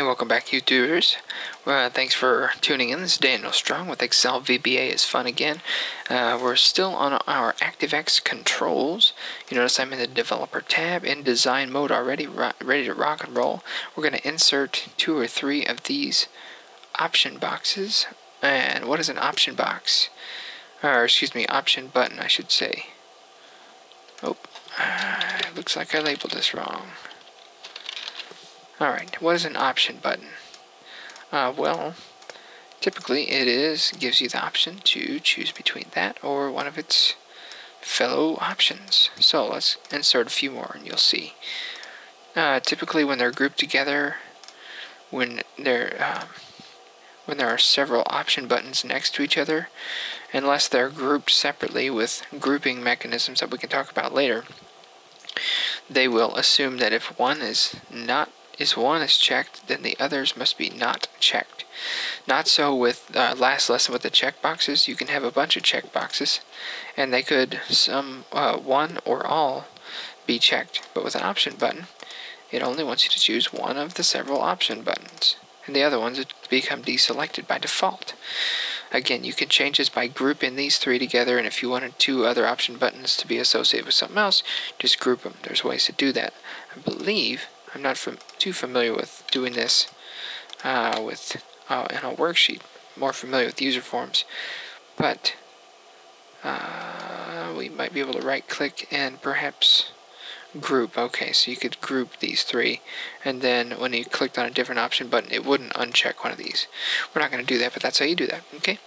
Hey, welcome back, YouTubers. Uh, thanks for tuning in. This is Daniel Strong with Excel VBA is fun again. Uh, we're still on our ActiveX controls. You notice I'm in the Developer tab in Design mode already, ready to rock and roll. We're going to insert two or three of these option boxes. And what is an option box? Or, excuse me, option button, I should say. Oh, uh, looks like I labeled this wrong. Alright, what is an option button? Uh, well, typically it is gives you the option to choose between that or one of its fellow options. So let's insert a few more and you'll see. Uh, typically when they're grouped together, when they're um, when there are several option buttons next to each other, unless they're grouped separately with grouping mechanisms that we can talk about later, they will assume that if one is not is one is checked, then the others must be not checked. Not so with uh, last lesson with the checkboxes. You can have a bunch of checkboxes, and they could some uh, one or all be checked. But with an option button, it only wants you to choose one of the several option buttons, and the other ones become deselected by default. Again, you can change this by grouping these three together, and if you wanted two other option buttons to be associated with something else, just group them. There's ways to do that. I believe I'm not fam too familiar with doing this uh, with uh, in a worksheet. More familiar with user forms, but uh, we might be able to right click and perhaps group. Okay, so you could group these three, and then when you clicked on a different option button, it wouldn't uncheck one of these. We're not going to do that, but that's how you do that. Okay,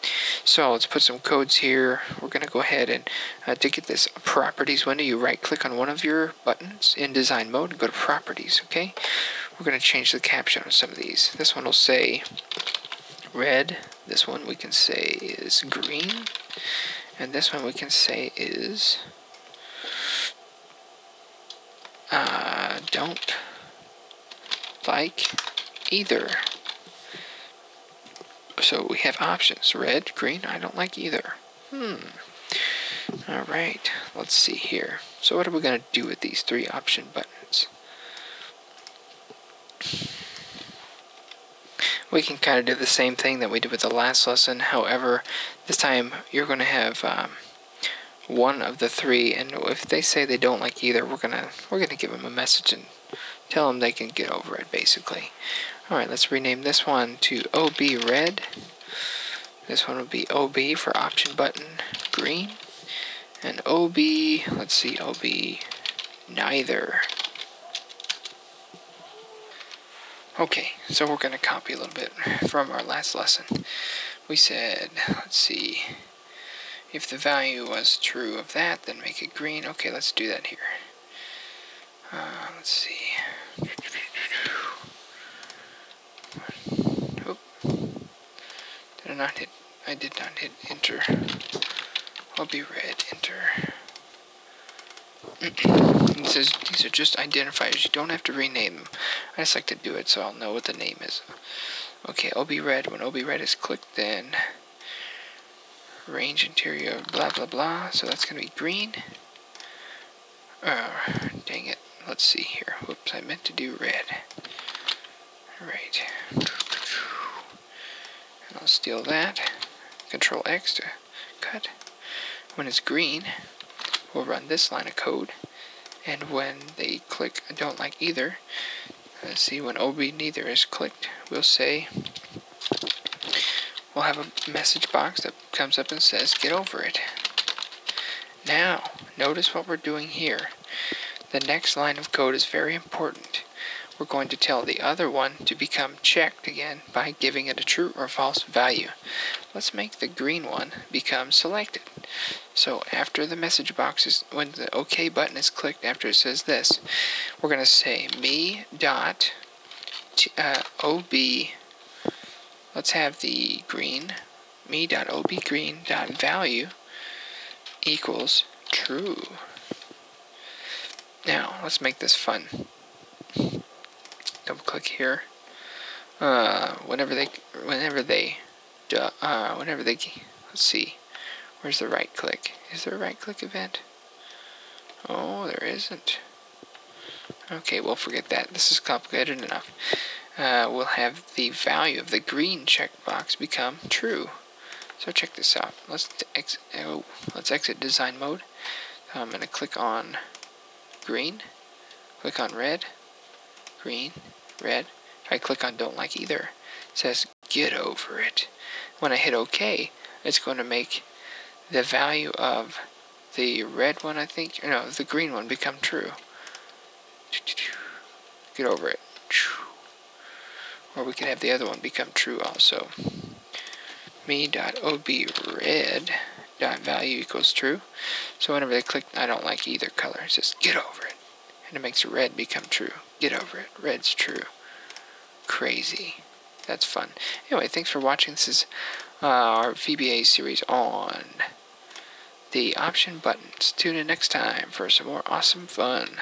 so let's put some codes here. We're going to go ahead and uh, to get this properties window, you right click on one of your buttons in design mode and go to properties. Okay, we're going to change the caption on some of these. This one will say red. This one we can say is green. And this one we can say is uh, don't like either. So we have options. Red, green, I don't like either. Hmm. Alright, let's see here. So what are we going to do with these three option buttons? We can kind of do the same thing that we did with the last lesson. However, this time you're going to have um, one of the three, and if they say they don't like either, we're gonna we're gonna give them a message and tell them they can get over it, basically. All right, let's rename this one to OB red. This one will be OB for option button green, and OB. Let's see, OB neither. Okay, so we're going to copy a little bit from our last lesson. We said, let's see, if the value was true of that, then make it green. Okay, let's do that here. Uh, let's see. Oh, did I not hit? I did not hit enter. OB red. Enter. it says these are just identifiers. You don't have to rename them. I just like to do it so I'll know what the name is. Okay, OB red. When OB red is clicked, then range interior blah blah blah so that's gonna be green uh, dang it let's see here whoops I meant to do red right and I'll steal that control X to cut when it's green we'll run this line of code and when they click I don't like either let's see when OB neither is clicked we'll say we'll have a message box that comes up and says, get over it. Now, notice what we're doing here. The next line of code is very important. We're going to tell the other one to become checked again by giving it a true or false value. Let's make the green one become selected. So after the message box is, when the OK button is clicked after it says this, we're going to say me dot uh, ob let's have the green me dot ob green dot value equals true. Now, let's make this fun. Double click here. Uh, whenever they, whenever they, uh, whenever they, let's see, where's the right click? Is there a right click event? Oh, there isn't. Okay, we'll forget that. This is complicated enough. uh, we'll have the value of the green checkbox become true. So check this out. Let's ex oh, let's exit design mode. I'm going to click on green, click on red, green, red. If I click on don't like either, it says get over it. When I hit OK, it's going to make the value of the red one, I think, no, the green one become true. Get over it. Or we can have the other one become true also. Me.obred dot value equals true. So whenever they click I don't like either color, it says get over it. And it makes red become true. Get over it. Red's true. Crazy. That's fun. Anyway, thanks for watching. This is uh, our VBA series on the option buttons. Tune in next time for some more awesome fun.